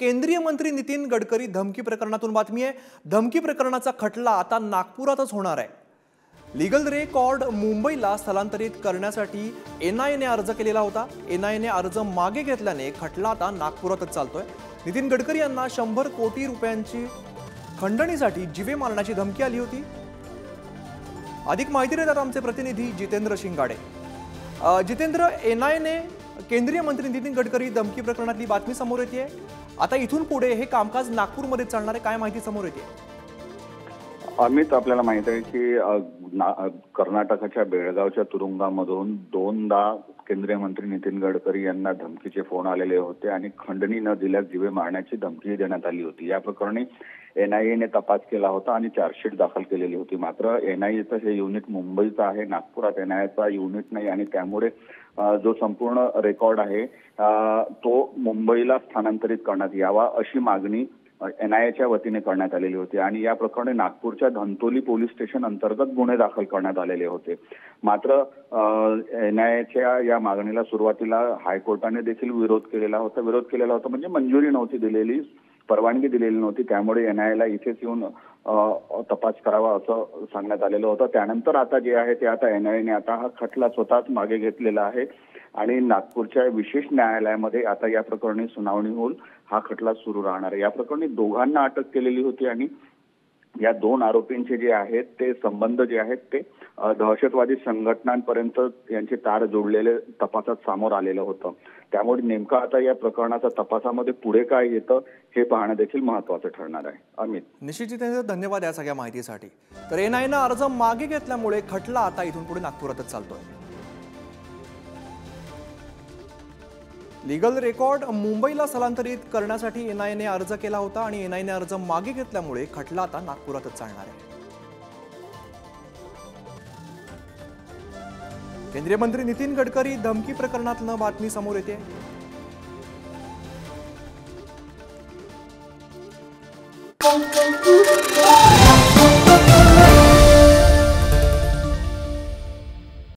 केंद्रीय मंत्री नितीन गडकरी धमकी प्रकरणातून बातमी आहे. धमकी प्रकरणाचा खटला आता नागपुरातच होणार आहे. लिगल रेकॉर्ड मुंबईला स्थलांतरित करण्यासाठी एन आय एने अर्ज केलेला होता. एन आय एने अर्ज मागे घेतल्याने खटला आता नागपुरातच चालतोय. नितीन गडकरी यांना शंभर कोटी रुपयांची खंडणीसाठी जिवे मारण्याची धमकी आली होती. अधिक माहिती देतात आमचे प्रतिनिधी जितेंद्र शिंगाडे. जितेंद्र एन आयने केंद्रीय मंत्री नितीन गडकरी धमकी प्रकरणातली बातमी समोर येते आता इथून पुढे हे कामकाज नागपूरमध्ये चालणार आहे काय माहिती समोर येते अमित आपल्याला माहीत आहे की ना- कर्नाटकाच्या बेळगावच्या तुरुंगामधून दोनदा केंद्रीय मंत्री नितीन गडकरी यांना धमकीचे फोन आलेले होते आणि खंडणी न दिल्यास जिवे मारण्याची धमकी देण्यात आली होती. या प्रकरणी एनआयएने तपास केला होता आणि चार्जशीट दाखल केलेली होती. मात्र एनआयएचं हे युनिट मुंबईचं आहे नागपुरात एनआयएचा युनिट नाही आणि त्यामुळे जो संपूर्ण रेकॉर्ड आहे तो मुंबईला स्थानांतरित करण्यात यावा अशी मागणी एनआयएच्या वतीने करण्यात आलेली होती. आणि या प्रकरणी नागपूरच्या धंतोली पोलीस स्टेशन अंतर्गत गुन्हे दाखल करण्यात आलेले होते. मात्र एनआयएच्या या मागणीला सुरुवातीला हायकोर्टाने देखील विरोध केलेला होता. विरोध केलेला होता म्हणजे मंजुरी नव्हती दिलेली. परवानगी दिलेली नव्हती. त्यामुळे एन एनआयएला इथेच येऊन तपास करावा असं सांगण्यात आलेलं होतं. त्यानंतर आता जे आहे ते आता एन एनआयएने आता हा खटला स्वतःच मागे घेतलेला आहे. आणि नागपूरच्या विशेष न्यायालयामध्ये आता या प्रकरणी सुनावणी होऊन हा खटला सुरू राहणार आहे. या प्रकरणी दोघांना अटक केलेली होती आणि या दोन आरोपींचे जे आहेत ते संबंध जे आहेत ते दहशतवादी संघटनांपर्यंत यांचे तार जोडलेले तपासात समोर आलेलं होतं. त्यामुळे नेमकं आता या प्रकरणाचा तपासामध्ये पुढे काय येतं हे पाहणं देखील महत्वाचं ठरणार आहे. अमित. निश्चित धन्यवाद या सगळ्या माहितीसाठी. तर एन आयनं अर्ज मागे घेतल्यामुळे खटला आता इथून पुढे नागपुरातच चालतोय. लिगल रेकॉर्ड मुंबईला स्थलांतरित करण्यासाठी एन आयने अर्ज केला होता आणि एन आयने अर्ज मागे घेतल्यामुळे खटला आता नागपुरातच चालणार आहे केंद्रीय मंत्री नितीन गडकरी धमकी प्रकरणातलं बातमी समोर येते Thank you.